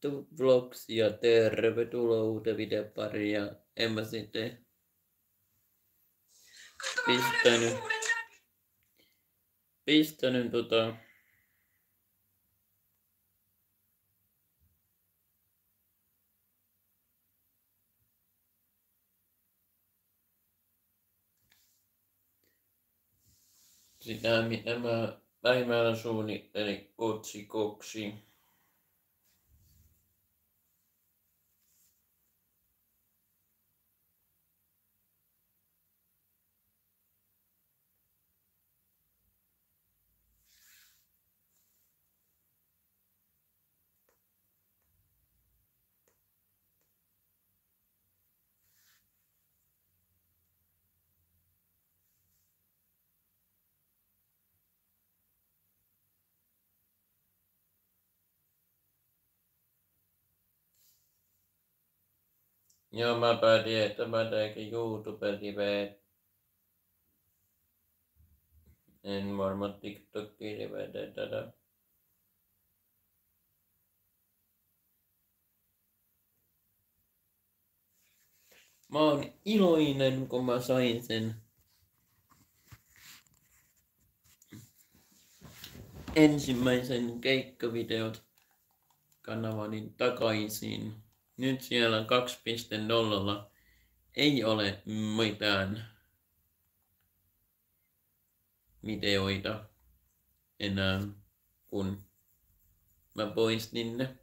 Tu vlogs ja tervetuloa uuteen videon pariin ja en mä sitten pistänyt, pistänyt tota, sitä, mitä mä päivällä suunnittelin otsikoksi. Joo, mä päätin, että mä teen YouTube-live. En varmaan TikTokin live tee tätä. Mä oon iloinen, kun mä sain sen ensimmäisen keikkavideot kanavani takaisin. Nyt siellä 2.0 ei ole mitään videoita enää, kun mä poistin ne.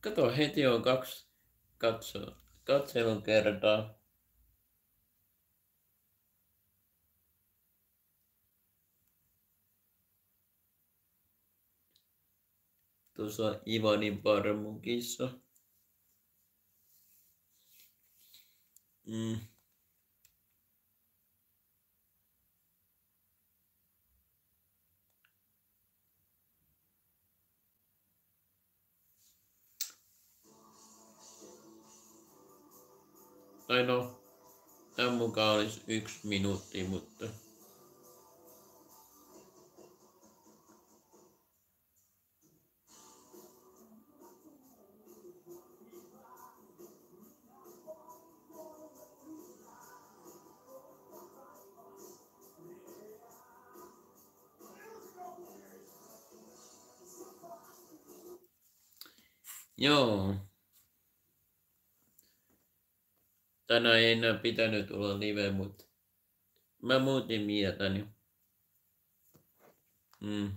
Kato, heti on kaksi katso, katselun Tuossa Ivanin parmukissa. Mm. Tai no, tämän mukaan olisi yksi minuutti, mutta... Joo. Tänään ei enää pitänyt olla live, mutta mä muutin mieltäni. Mm.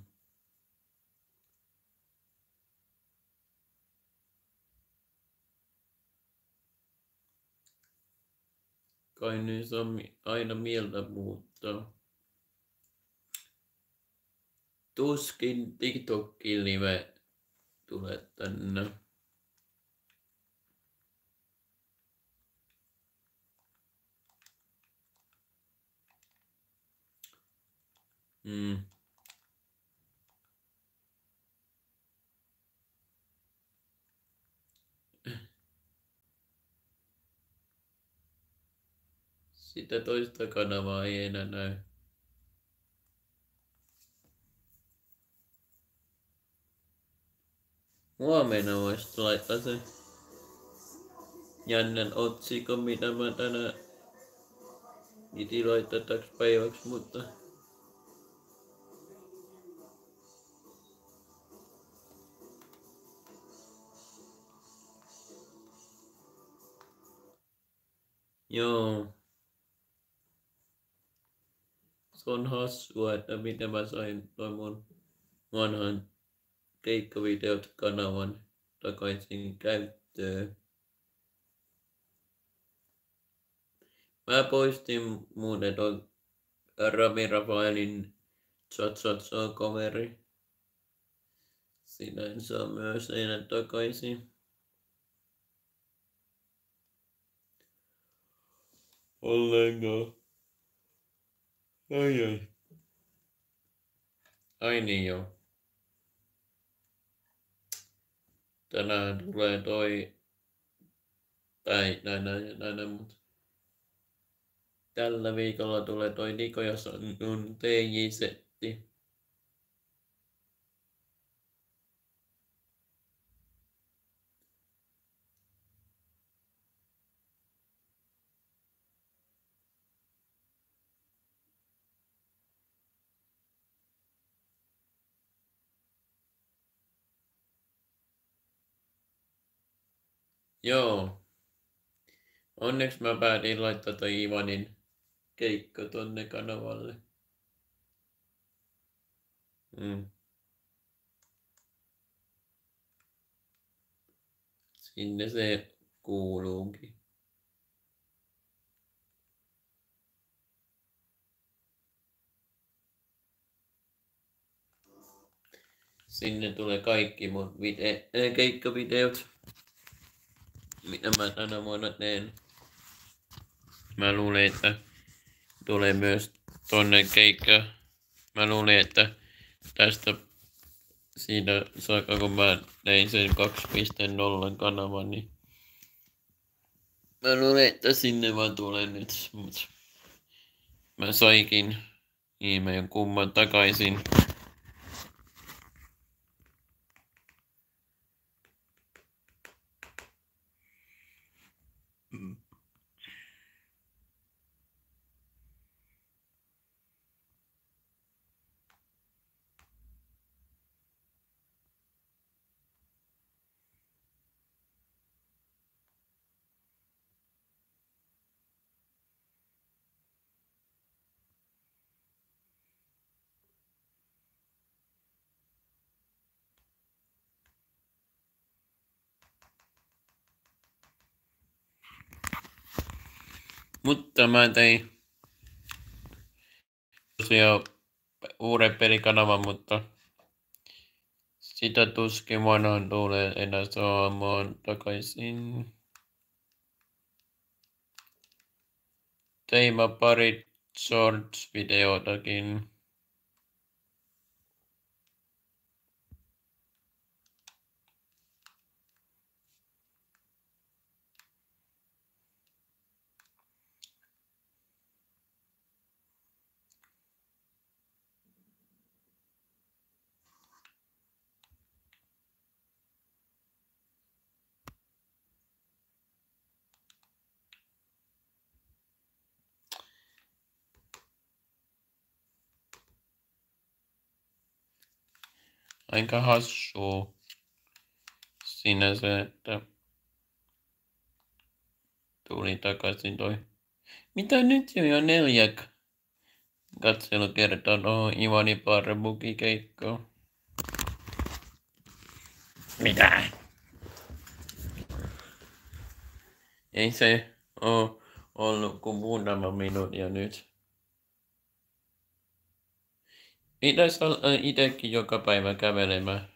Kai niin saa aina mieltä muuttaa. Tuskin TikTokin live tulee tänne. Mm. Sitä toista kanavaa ei enää näy. Huomenna voisi laittaa se jännän otsikon, mitä mä tänään piti laittaa päiväksi, mutta Joo. Se on hassua, että miten mä sain toi mun vanhan keikkavideot kanavan takaisin käyttöön. Mä poistin muuten ton Rami Rafaelin en saa myös enää takaisin. Ollenkaan. Ai ai. Ai niin joo. Tänään tulee toi, tai näin näin näin, näin mutta tällä viikolla tulee toi Niko ja on TJ-setti. Joo. Onneksi mä päätin laittaa toi Ivanin keikka tonne kanavalle. Mm. Sinne se kuuluukin. Sinne tulee kaikki mun vide- äh, keikkavideot, mitä mä tänä teen. Mä luulen, että tulee myös tonne keikka. Mä luulen, että tästä siitä saakka, kun mä tein sen 2.0 kanavan, niin mä luulen, että sinne vaan tulee nyt, mut mä saikin ihmeen kumman takaisin. Mutta mä tein tosiaan uuden pelikanavan, mutta sitä tuskin vanhaan tulee enää saamaan takaisin. Tein mä pari shorts-videotakin. Aika hassua sinänsä, että tuli takaisin toi. Mitä nyt jo jo neljä katselukertaa no Ivani Parbuki keikkoon? Mitä? Ei se oo ollut kuin muutama minuutia nyt. Pitäisi olla itsekin joka päivä kävelemään,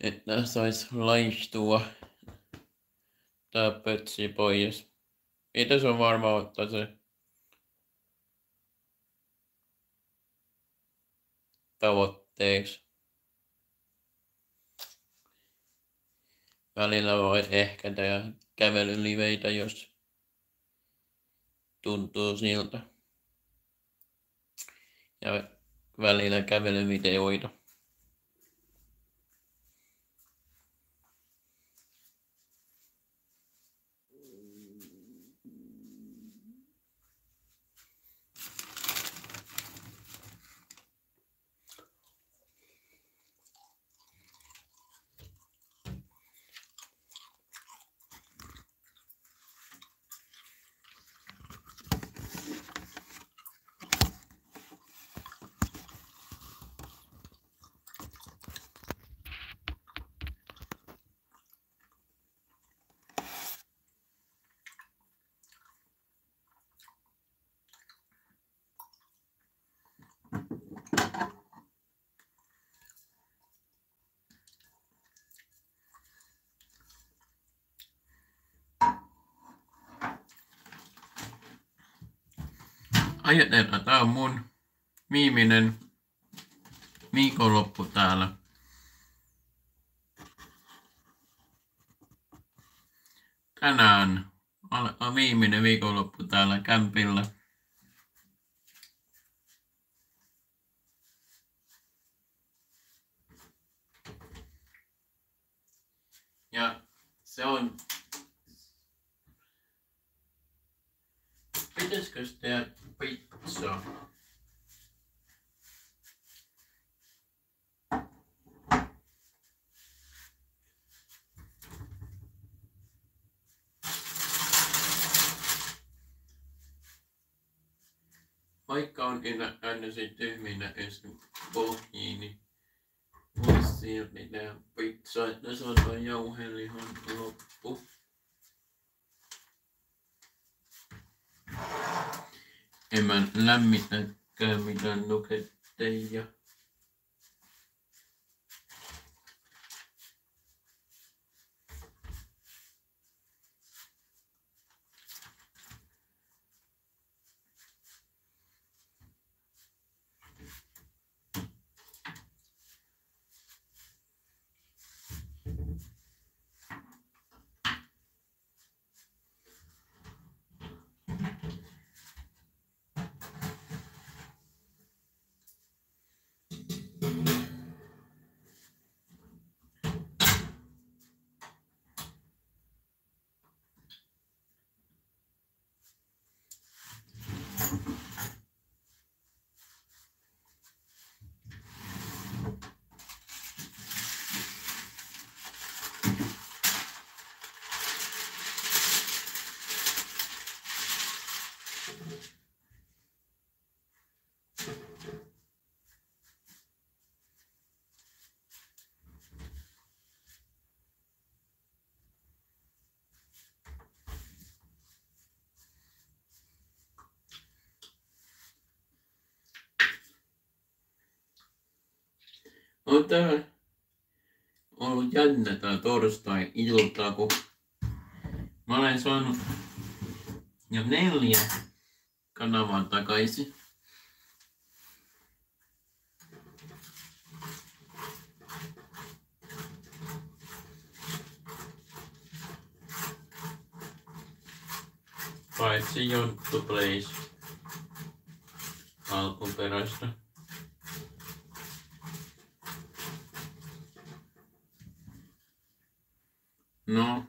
että sais laihtua tää pötsi pois. Pitäisi on varmaan ottaa se tavoitteeksi. Välillä voi ehkä tehdä kävelyliveitä, jos tuntuu siltä. Ja välillä kävelyvideoita. Ajatellaan, tää on mun viimeinen viikonloppu täällä. Tänään on viimeinen viikonloppu täällä kämpillä. Ja se on... Pitäisikö tehdä skit så. Vaikka on aina se tyhminä ensin pohjiin, niin voisi silti tehdä pizzaa, että se on saadaan jauhelihan loppu. Thank you. En mä lämmitäkään mitään nuketteja. On tää ollut jännä tää torstai-ilta, kun mä olen saanut jo neljä kanavaa takaisin. Paitsi Jonttu Place alkuperäistä. No.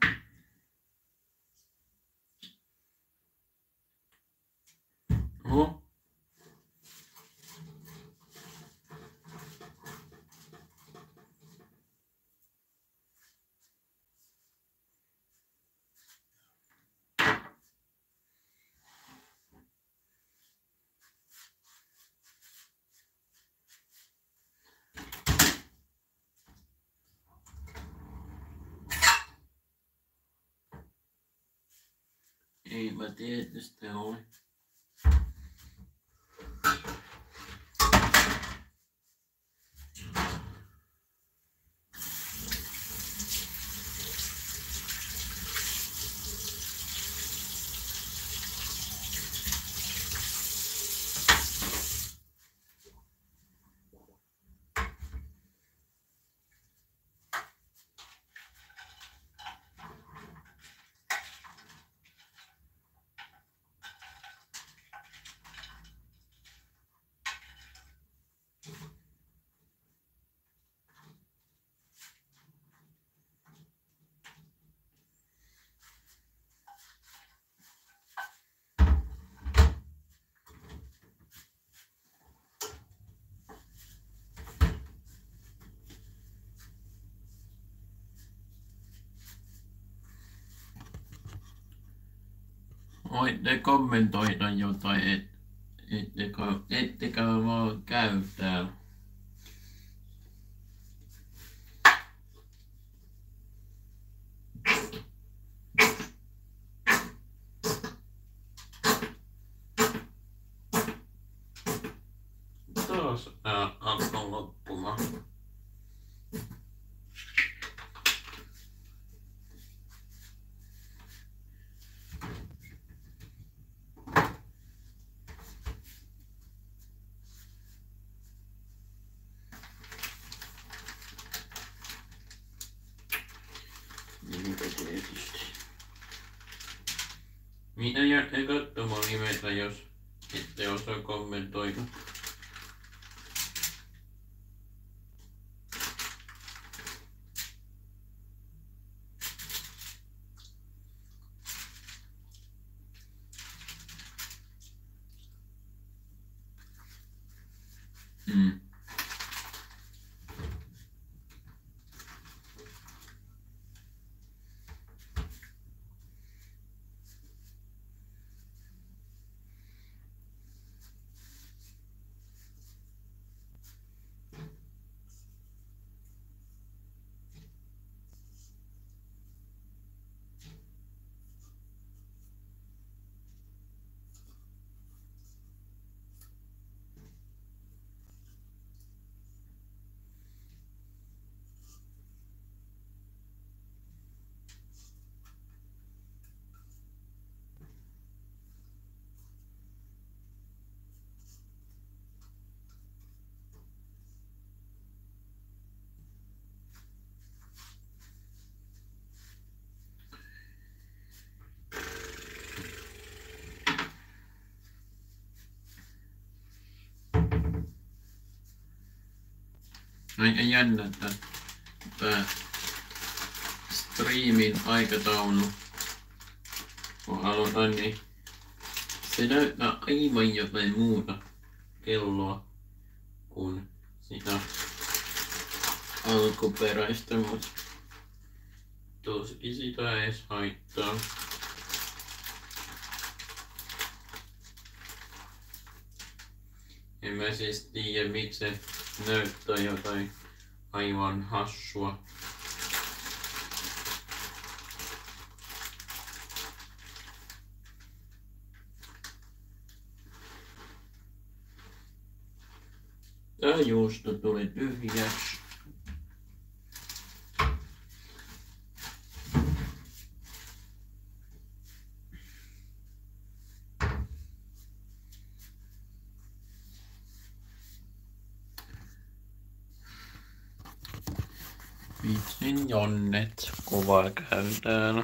Ei mä tietysti ole. Voitte kommentoida jotain, et, ettekö, ettekö vaan käy täällä. Aika jännä, että tää striimin aikataulu, kun aloitan, niin se näyttää aivan jotain muuta kelloa kuin sitä alkuperäistä, mutta tuskin sitä edes haittaa. En mä siis tiedä, miksi näyttää jotain aivan hassua. Tää juusto tuli tyhjäksi. Vitsin jonnet, kova käy täällä.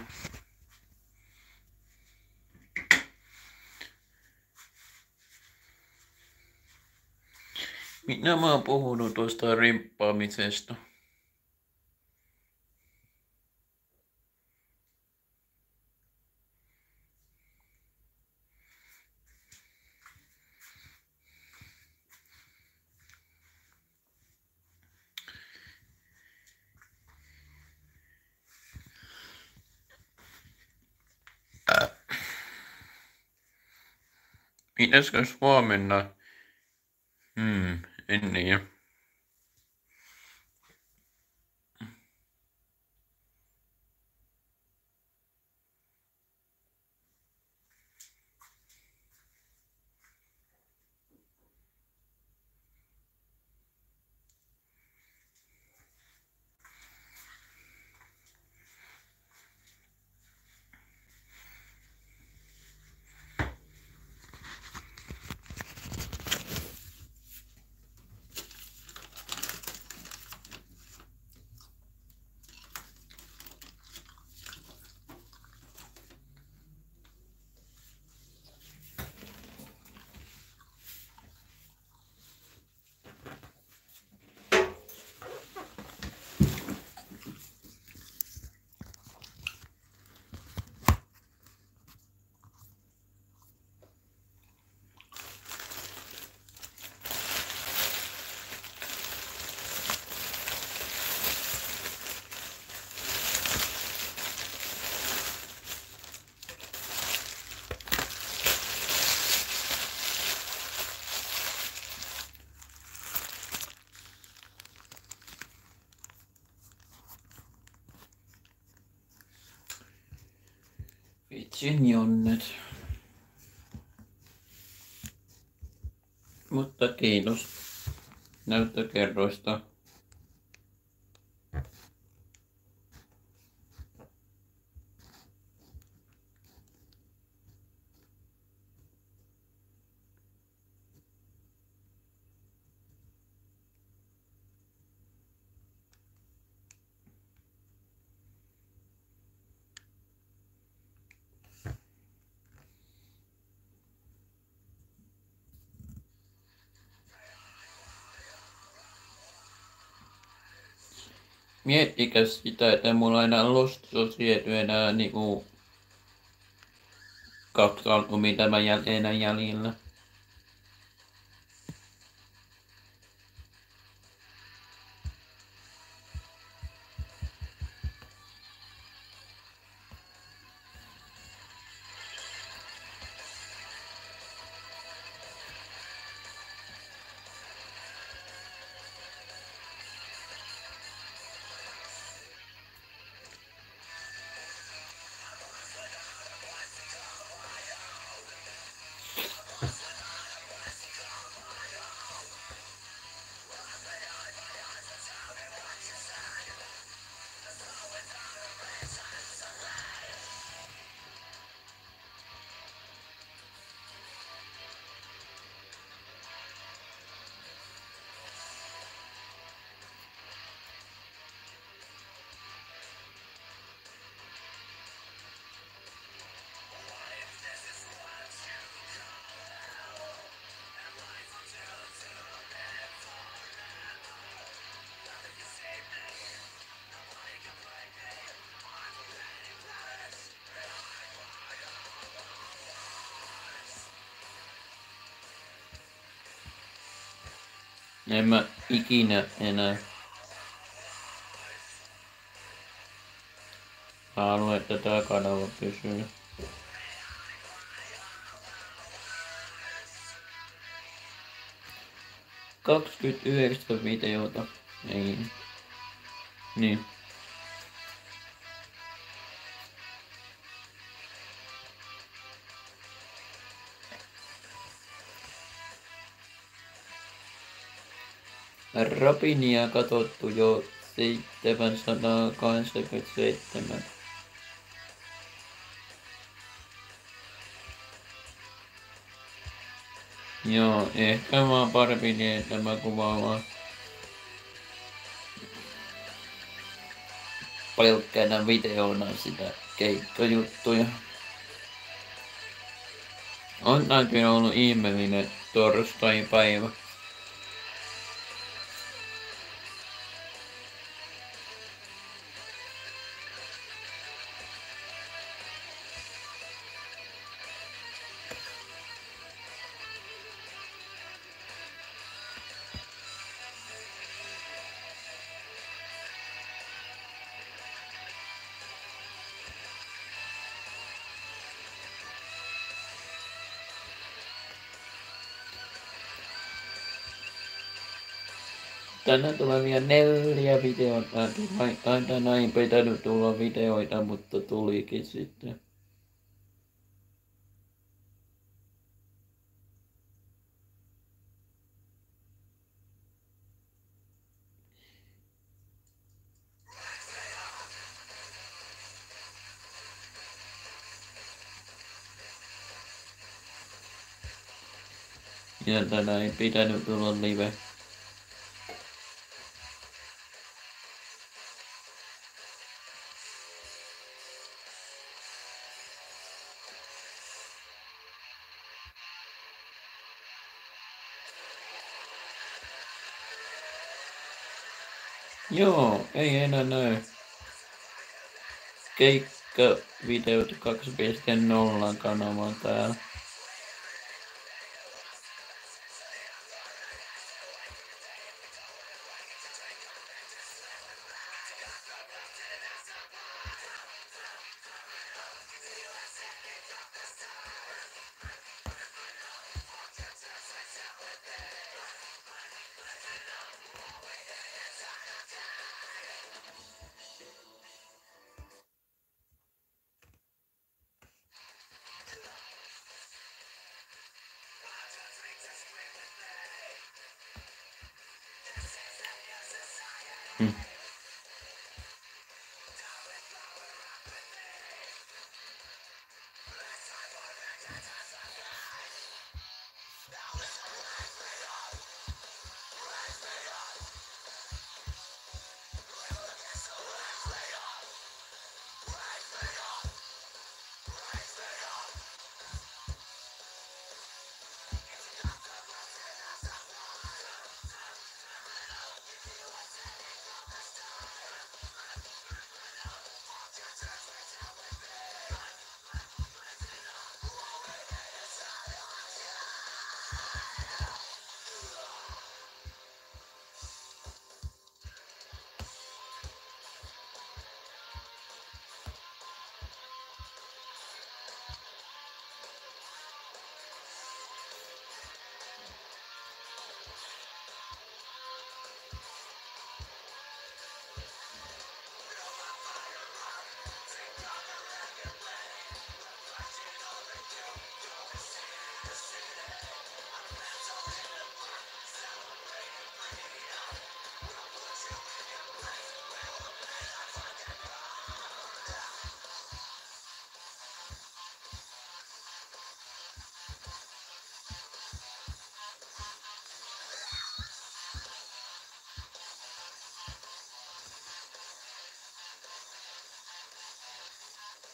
Minä mä oon puhunut tuosta rimppaamisesta. Pitäisikös huomenna? Hmm, en tiedä. Vitsin jonnet. Mutta kiitos näyttökerroista. Miettikäs sitä, että mulla ei enää Lost Society enää niinku kaksi albumia tämän jäl- enää jäljellä. En mä ikinä enää. Haluan, että tää kanava pysyy. Kaksikymmentäyhdeksän videota. Ei. Niin. Rapinia katsottu jo 787. Joo, ehkä vaan parempi niin, että mä kuvaan vaan pelkkänä videona sitä keikkajuttuja. On näkyy ollut ihmeellinen torstai-päivä. Tänään tulee vielä neljä videota. Tai tänään ei pitänyt tulla videoita, mutta tulikin sitten. Ja tänään ei pitänyt tulla live. Joo, ei enää näy. Keikkavideot 2.0 kanava täällä.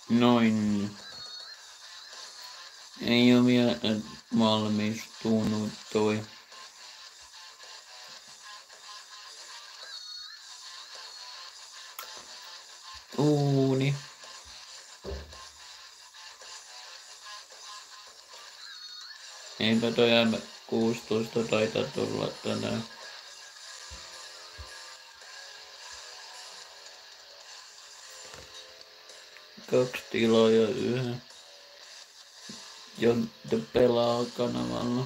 Noin. Ei ole vielä valmistunut toi. Uuni. Eipä toi M16 taita tulla tänään. Kaksi tilaa yhä. Jontte pelaa kanavalla.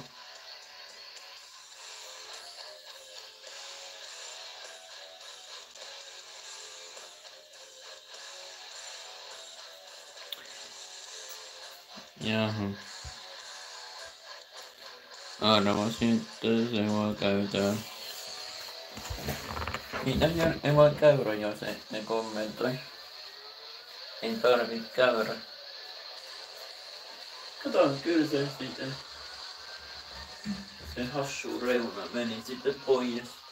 Jaha. Arva sitten se voi käytää. Mitä ei voi käydä, jos ei ne kommentoi. Ei tarvitse käydä. Kato, kyllä se sitten. Se hassu reuna meni sitten pois.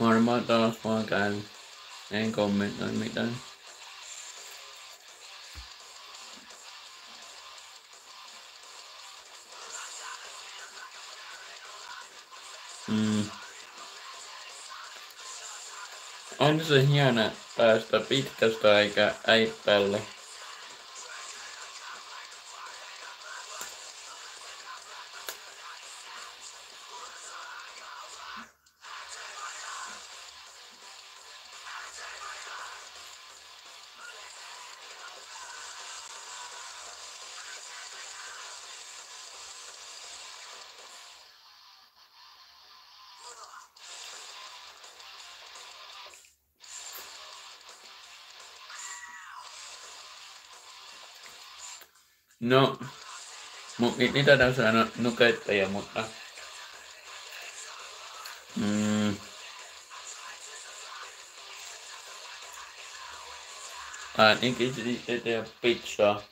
Varmaan taas vaan käyn. En kommentoi mitään. Mm. On se hieno päästä pitkästä aikaa äipälle. No, mun piti tätä sanoa nukettaja, mutta... Mm, ainakin tehdä pizzaa.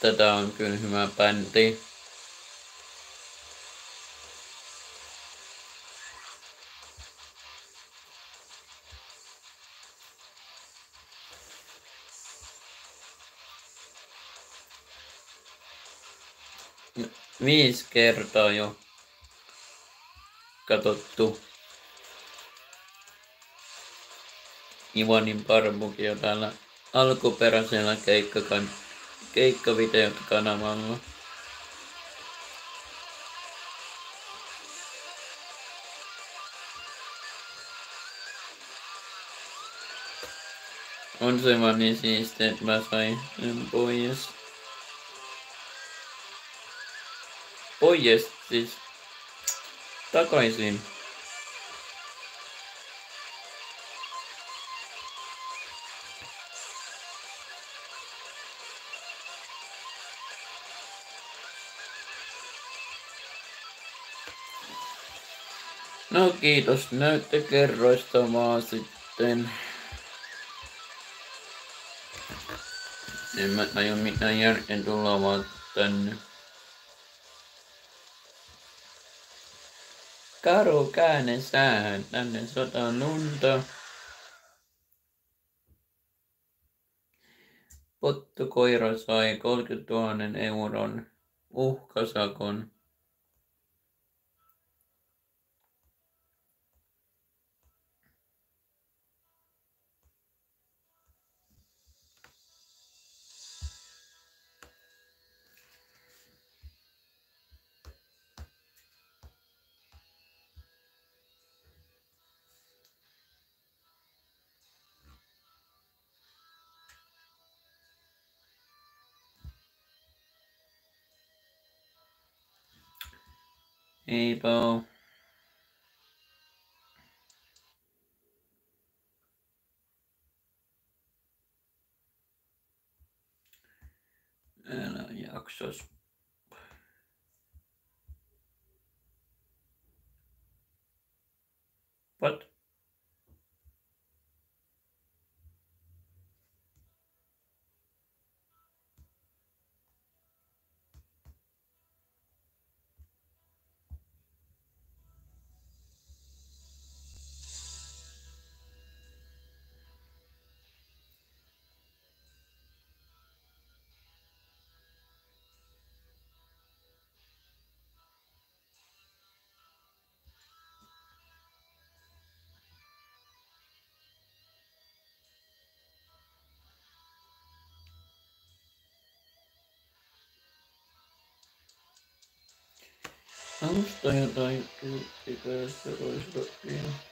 Tätä on kyllä hyvä bändi. Viisi kertaa jo katottu. Ivanin Parmukia täällä alkuperäisellä keikkakan keikkavideot kanavalla. On se vaan niin siistiä, että mä sain sen pois. Pois siis takaisin. No kiitos näyttökerroista vaan sitten. En mä tajua mitään järken tulla vaan tänne. Karu käänne säähän, tänne sota lunta. Pottukoira sai 30 000 euron uhkasakon. Eipä oo. Älä jaksas. What? Avustaja tai tyyppikäistä olisi vielä. Joo.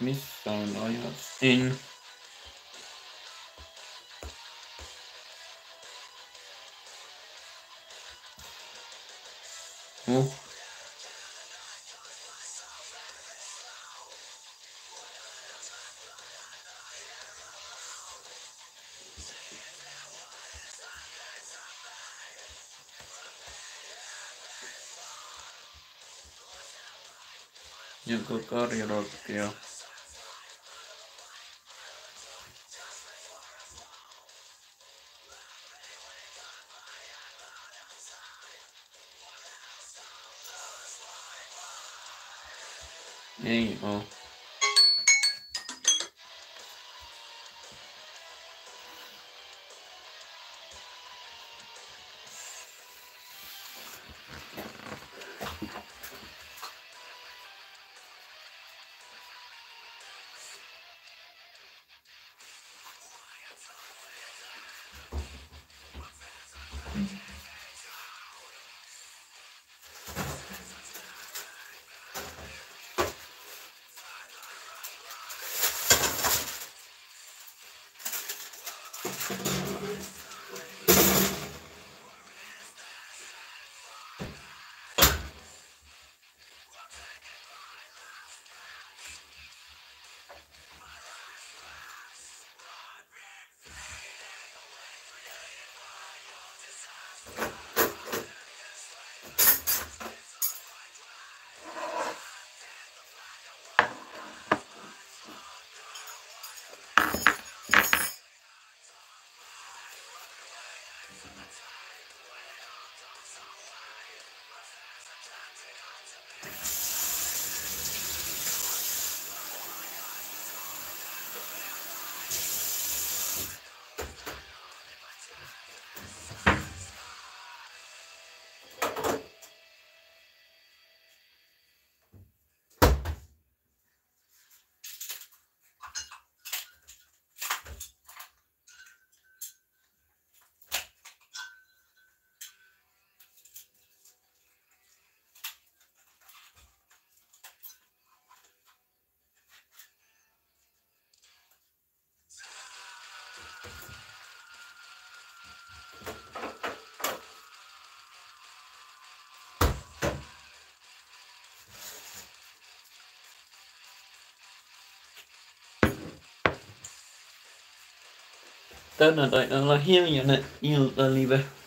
Mistä on Missnöjesting. Huh? You cô có you đồ kìa Nhìn ồ oh. Tänään taitaa olla hiljainen iltalive. Mm.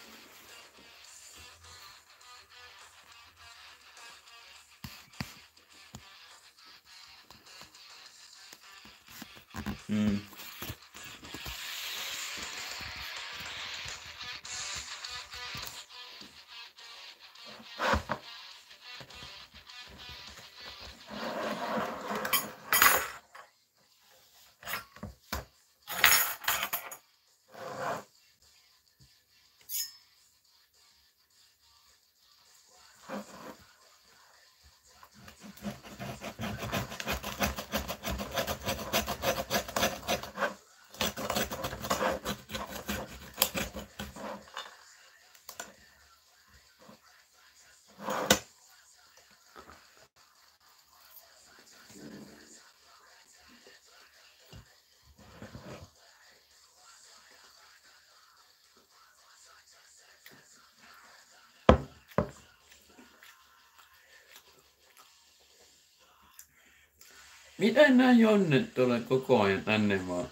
Miten nämä jonnet tulee koko ajan tänne vaan?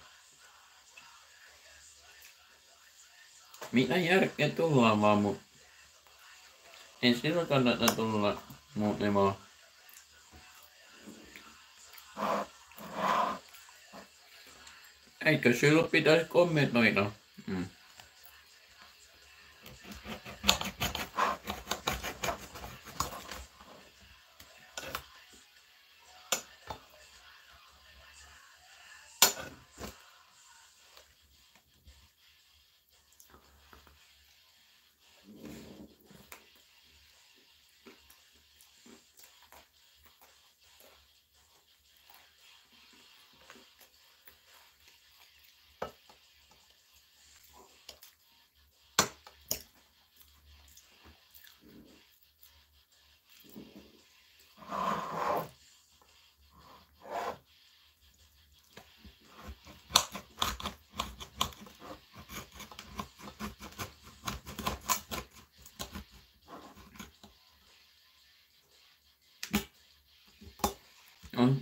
Mitä järkeä tullaan vaan mun? Ei silloin kannata tulla muuten vaan. Eikö silloin pitäisi kommentoida? Mm. On.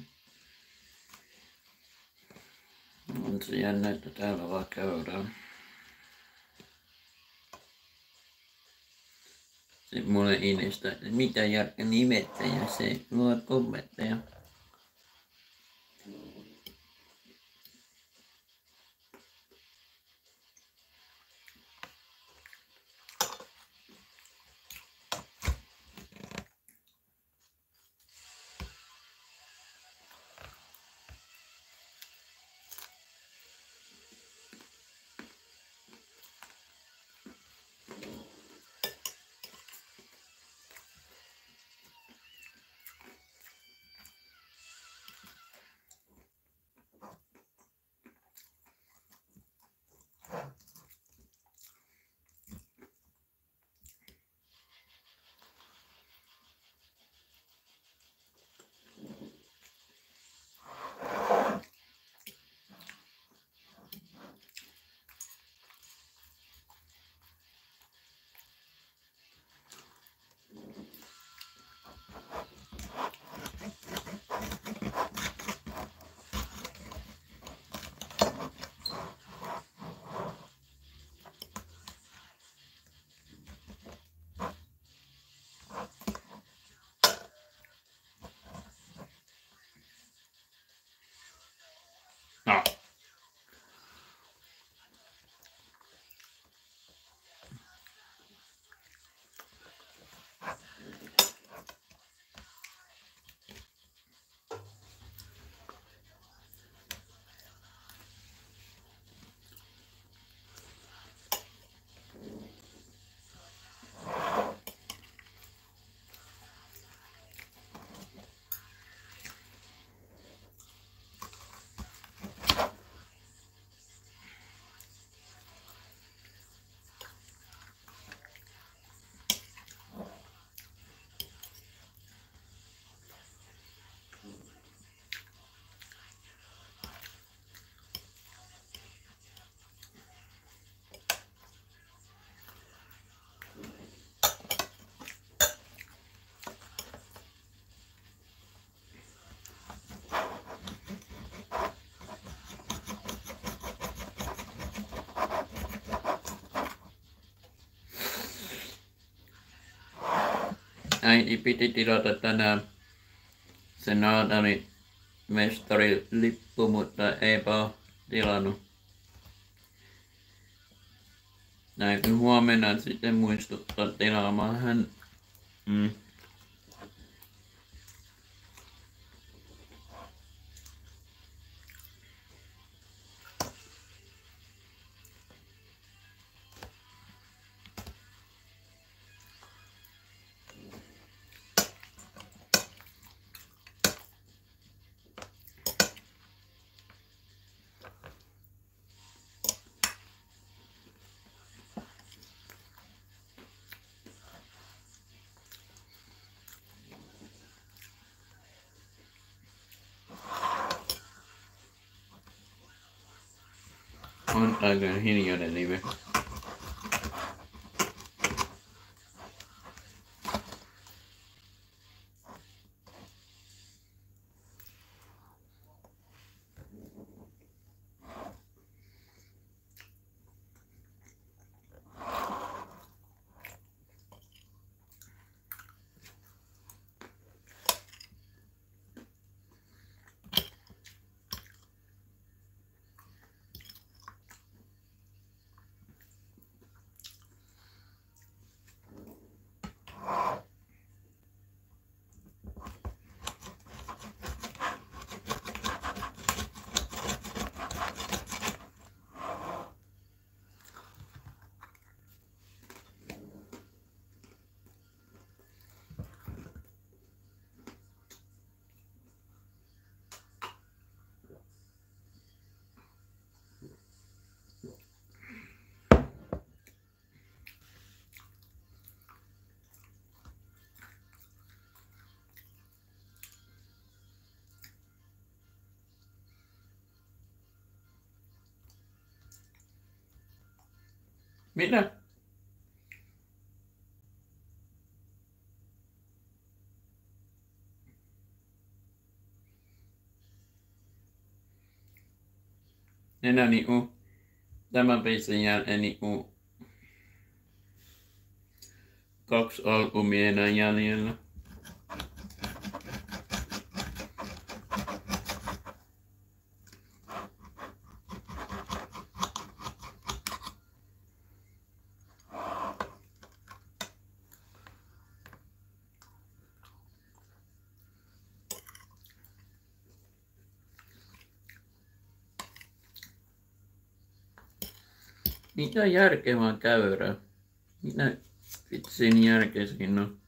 Jännä, että täällä vaan käydään. Se mulle inestä, että mitä Jarkka nimettä ja se luo kommentteja. Ja. Äiti piti tänään se Naatani mestari lippu, mutta eipä ole tilannut. Näin huomenna sitten muistuttaa tilaamaan hän. Mm. On aika hiljainen Mitä? Enää niinku tämän biisin jälkeen niinku kaksi albumia enää jäljellä. Mitä järkevää käyrä? Mitä vitsin järkeä siinä on?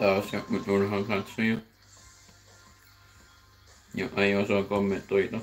Taas joku turhan katsoja. Ja ei osaa kommentoida.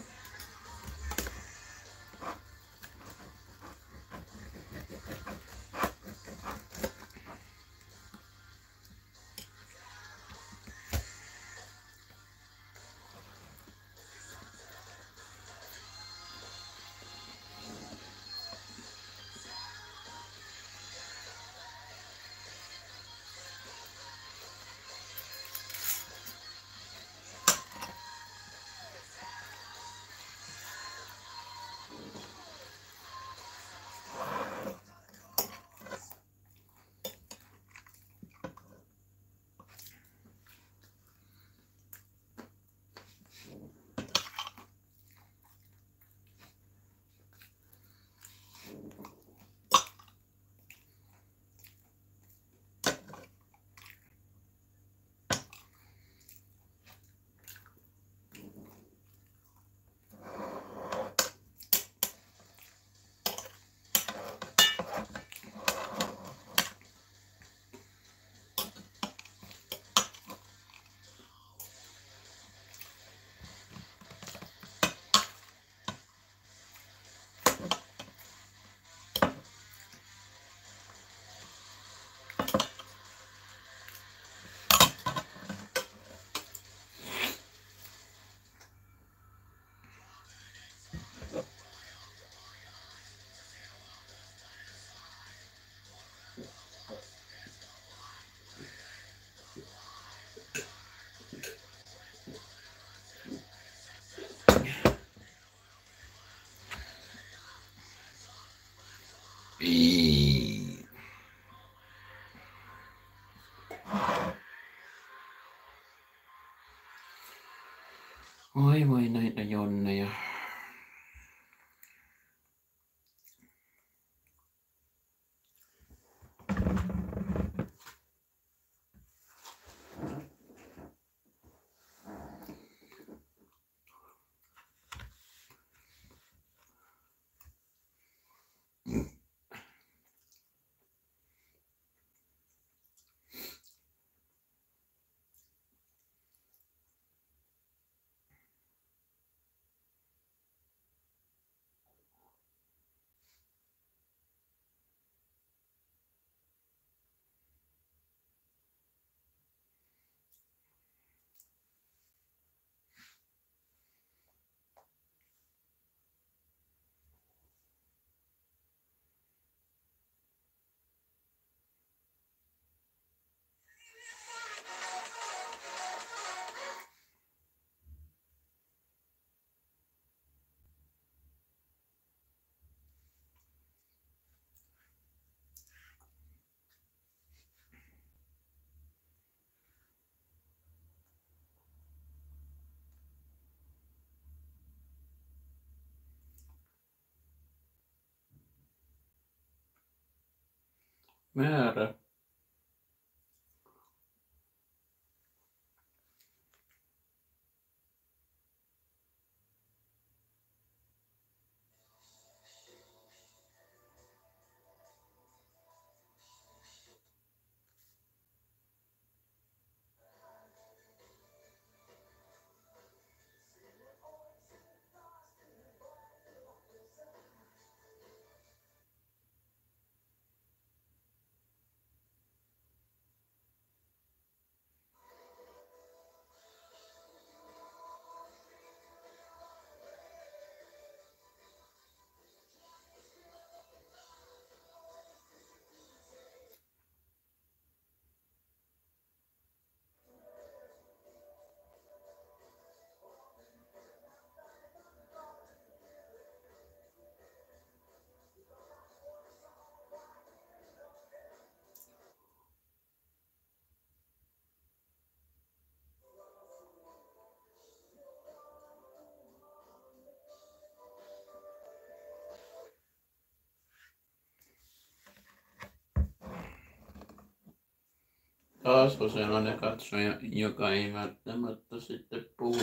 Oi voi näitä jonneja. Määrä. Taas on sellainen katsoja, joka ei välttämättä sitten puhu.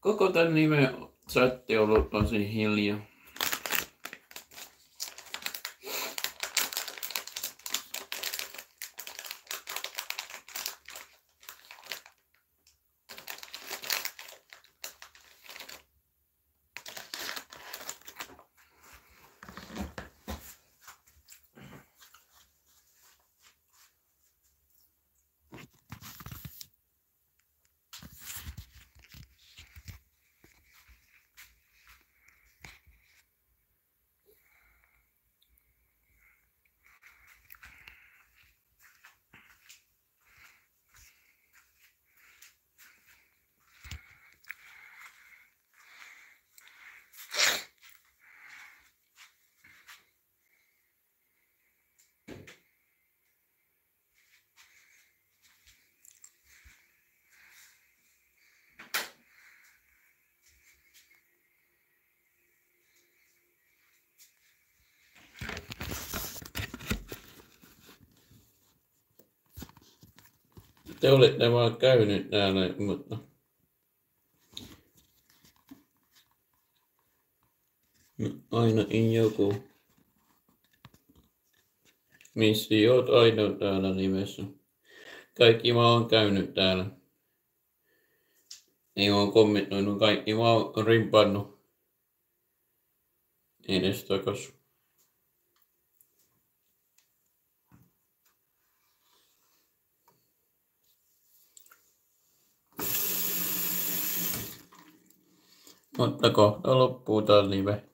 Koko tämän nimen chatti on ollut tosi hiljaa. Te olette vaan käynyt täällä, mutta... No, ainakin joku. Missi, oot aina täällä nimessä. Kaikki mä oon käynyt täällä. Ei oon kommentoinut kaikki, mä oon rimpannut. Edes takas. Mutta kohta loppuu tää live.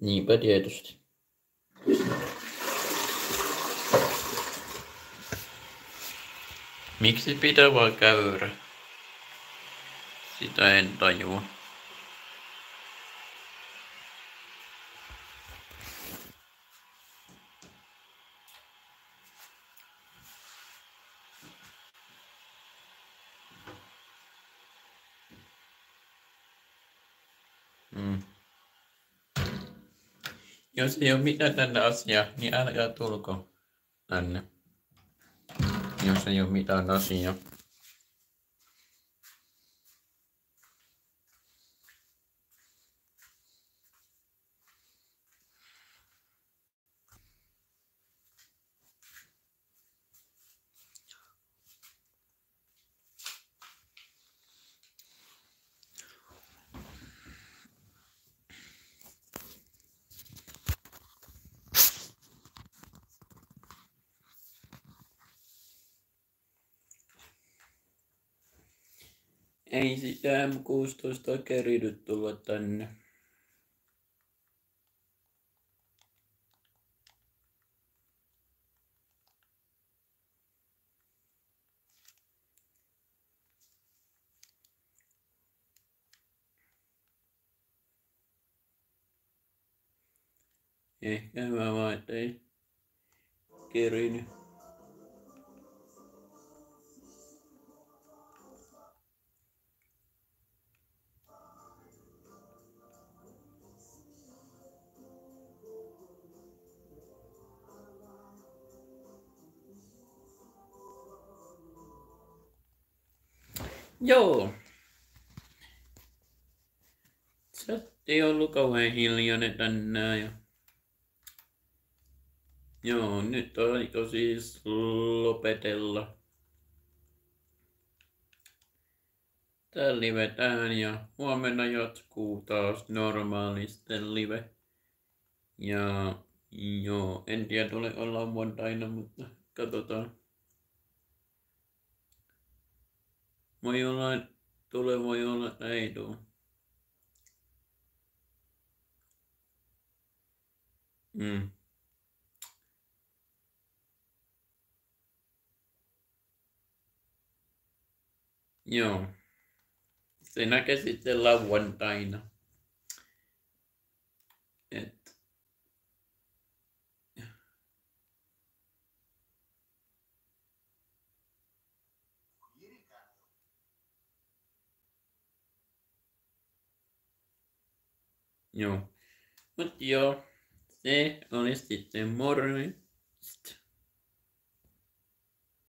Niinpä tietysti. Miksi pitää vaan käydä? Sitä en tajua. Jos ei ole mitään tänne asiaa, niin älkää tulko tänne. Jos ei ole mitään asiaa. Ei sitä M16 keridy tulla tänne. Ehkä mä vaan ei kerinyt. Joo. Chatti on ollut kauhean hiljainen tänään ja Joo, nyt on aika siis lopetella. Tää live tähän ja huomenna jatkuu taas normaalisten live. Ja joo, en tiedä tule olla montaina, mutta katsotaan. Voi olla, tule voi olla, ei tuu. Mm. Joo. Se näkee sitten lauantaina. Et. Joo. Mut joo, se oli sitten morjesta.